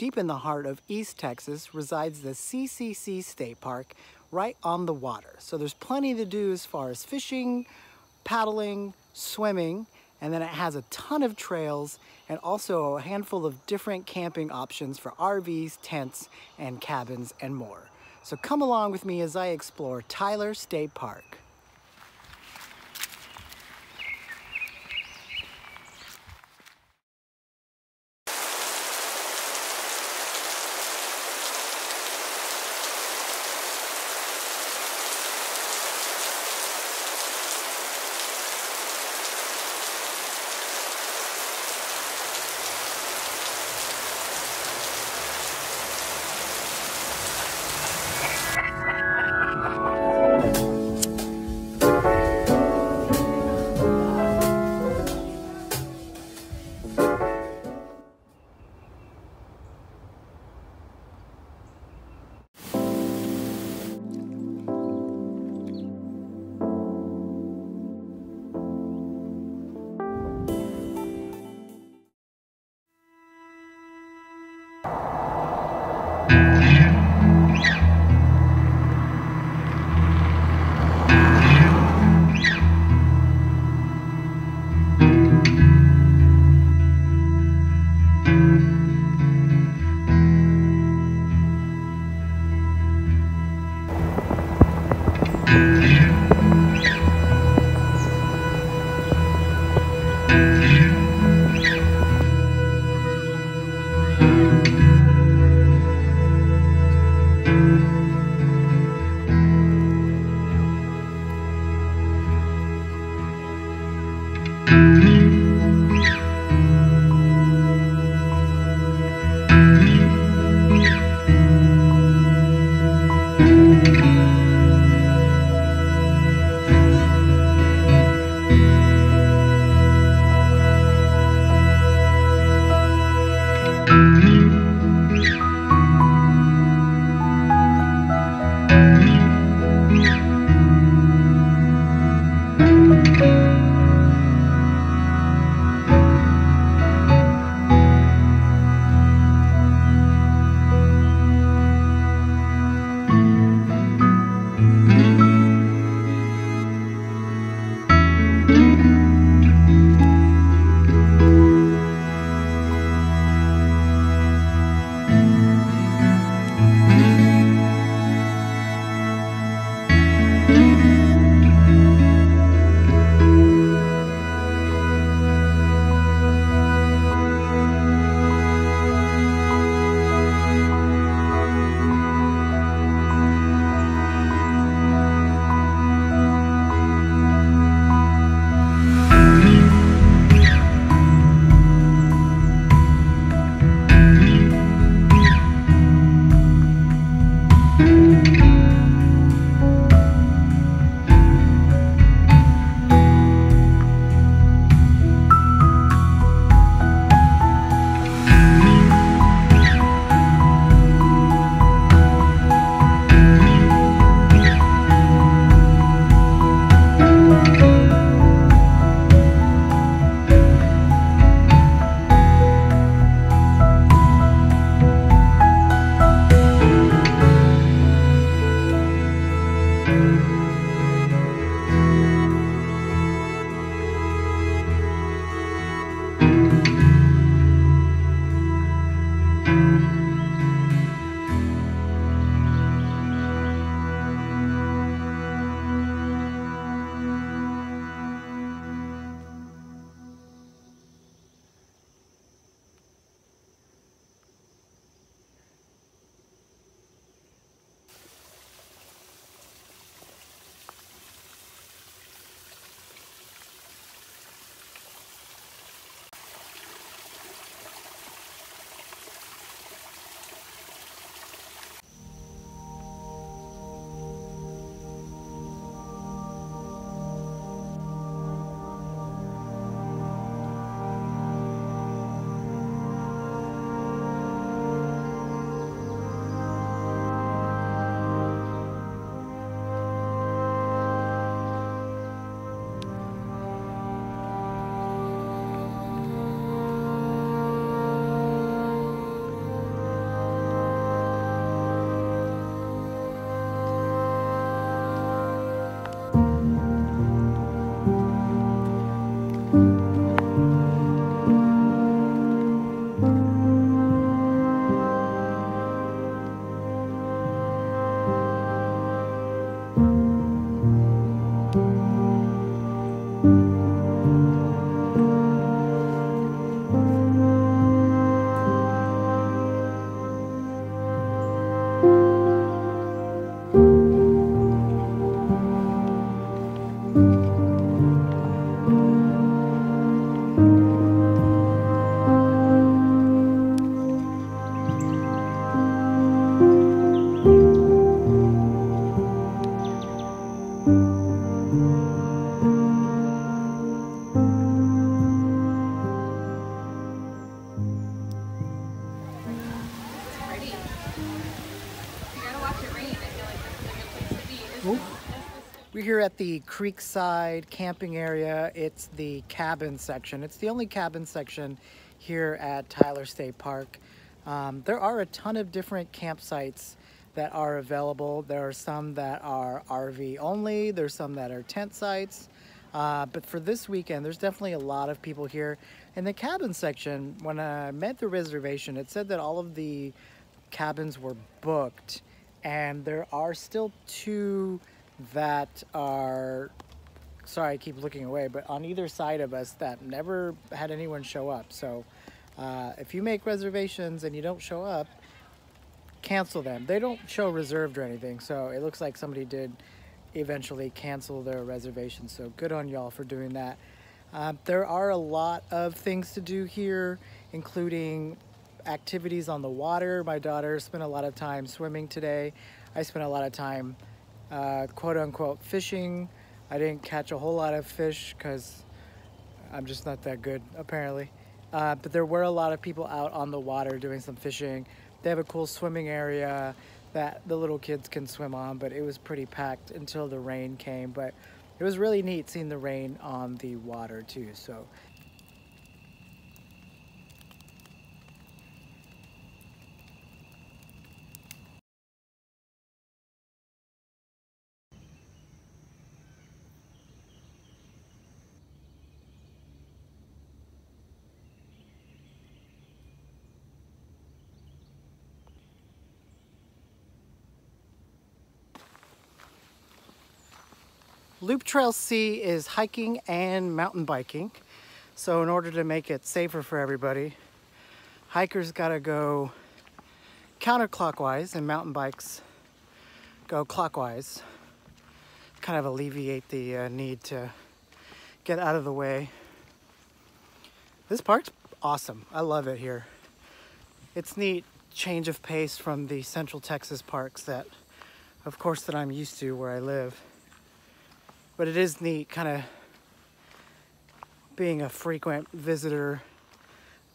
Deep in the heart of East Texas resides the CCC State Park right on the water. So there's plenty to do as far as fishing, paddling, swimming, and then it has a ton of trails and also a handful of different camping options for RVs, tents, and cabins and more. So come along with me as I explore Tyler State Park. The Creekside camping area. It's the cabin section. It's the only cabin section here at Tyler State Park. Um, there are a ton of different campsites that are available. There are some that are RV only. There's some that are tent sites. Uh, but for this weekend, there's definitely a lot of people here. In the cabin section, when I met the reservation, it said that all of the cabins were booked and there are still two that are sorry I keep looking away but on either side of us that never had anyone show up. So uh, if you make reservations and you don't show up cancel them. They don't show reserved or anything so it looks like somebody did eventually cancel their reservation. So good on y'all for doing that. Uh, there are a lot of things to do here including activities on the water. My daughter spent a lot of time swimming today. I spent a lot of time uh, quote unquote fishing. I didn't catch a whole lot of fish because I'm just not that good apparently. Uh, but there were a lot of people out on the water doing some fishing. They have a cool swimming area that the little kids can swim on, but it was pretty packed until the rain came. But it was really neat seeing the rain on the water too. So Loop Trail C is hiking and mountain biking. So in order to make it safer for everybody, hikers gotta go counterclockwise and mountain bikes go clockwise. Kind of alleviate the uh, need to get out of the way. This park's awesome. I love it here. It's neat change of pace from the Central Texas parks that, of course, that I'm used to where I live. But it is neat kind of being a frequent visitor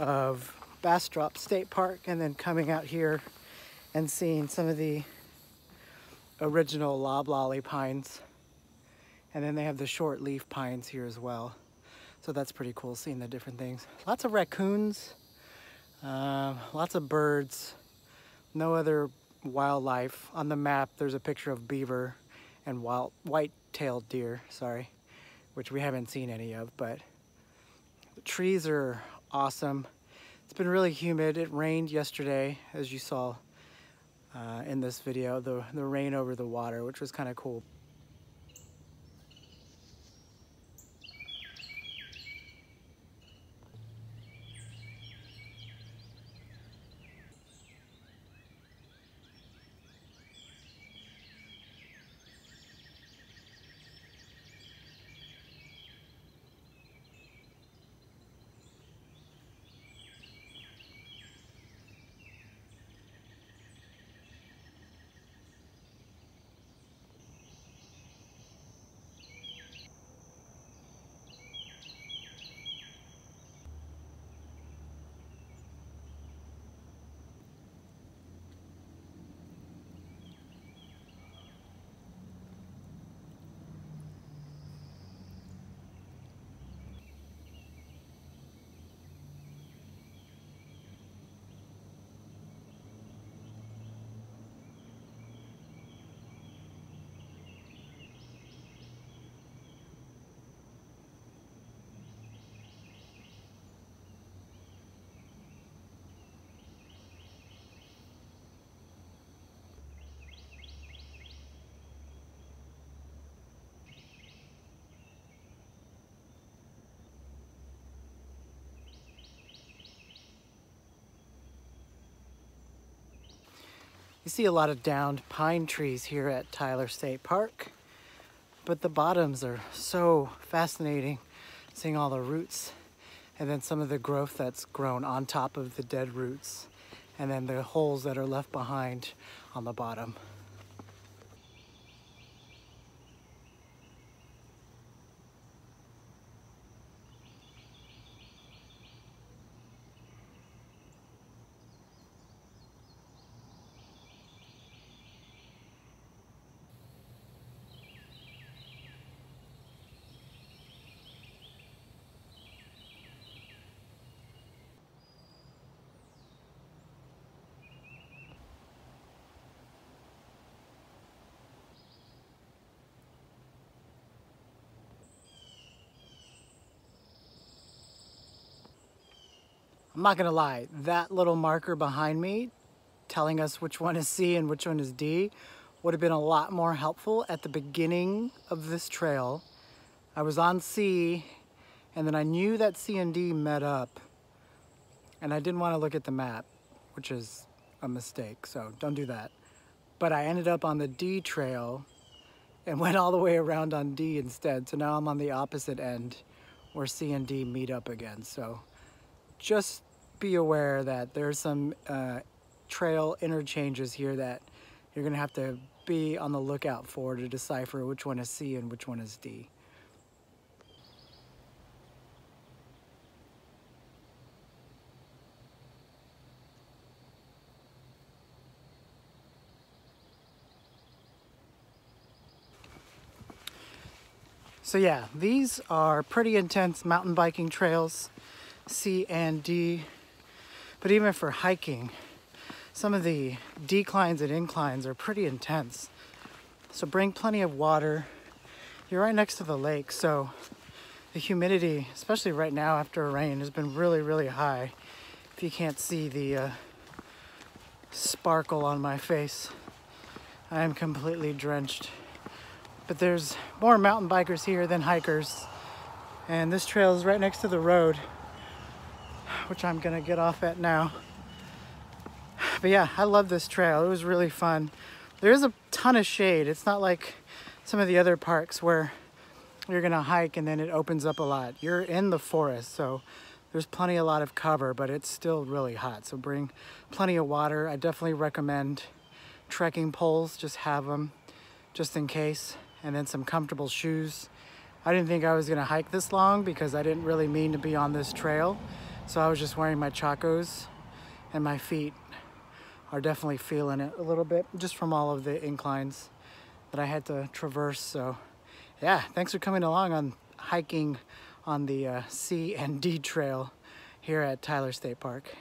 of Bastrop State Park and then coming out here and seeing some of the original loblolly pines. And then they have the short leaf pines here as well. So that's pretty cool seeing the different things. Lots of raccoons, uh, lots of birds, no other wildlife. On the map, there's a picture of beaver and wild, white-tailed deer, sorry, which we haven't seen any of, but the trees are awesome. It's been really humid. It rained yesterday, as you saw uh, in this video, the, the rain over the water, which was kind of cool. You see a lot of downed pine trees here at Tyler State Park, but the bottoms are so fascinating, seeing all the roots and then some of the growth that's grown on top of the dead roots and then the holes that are left behind on the bottom. I'm not gonna lie, that little marker behind me telling us which one is C and which one is D would have been a lot more helpful at the beginning of this trail. I was on C and then I knew that C and D met up and I didn't want to look at the map, which is a mistake, so don't do that. But I ended up on the D trail and went all the way around on D instead. So now I'm on the opposite end where C and D meet up again. So just be aware that there's some uh, trail interchanges here that you're gonna have to be on the lookout for to decipher which one is C and which one is D. So yeah, these are pretty intense mountain biking trails, C and D. But even for hiking, some of the declines and inclines are pretty intense. So bring plenty of water. You're right next to the lake, so the humidity, especially right now after a rain, has been really, really high. If you can't see the uh, sparkle on my face, I am completely drenched. But there's more mountain bikers here than hikers. And this trail is right next to the road, which I'm gonna get off at now. But yeah, I love this trail. It was really fun. There is a ton of shade. It's not like some of the other parks where you're gonna hike and then it opens up a lot. You're in the forest, so there's plenty a lot of cover, but it's still really hot. So bring plenty of water. I definitely recommend trekking poles. Just have them just in case. And then some comfortable shoes. I didn't think I was gonna hike this long because I didn't really mean to be on this trail. So I was just wearing my chacos and my feet are definitely feeling it a little bit just from all of the inclines that I had to traverse. So yeah, thanks for coming along on hiking on the uh, C and D trail here at Tyler State Park.